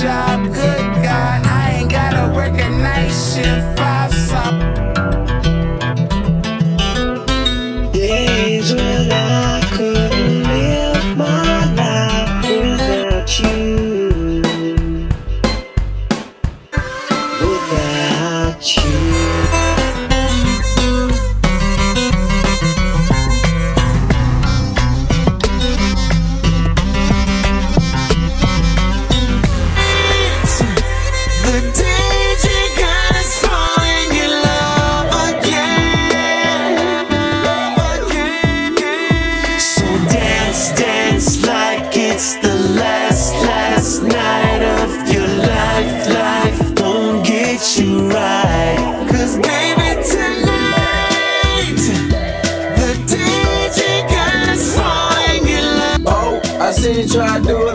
job, good God. I ain't gotta work a night shift, five sub. Days when I couldn't live my life without you. Without you. Try to do it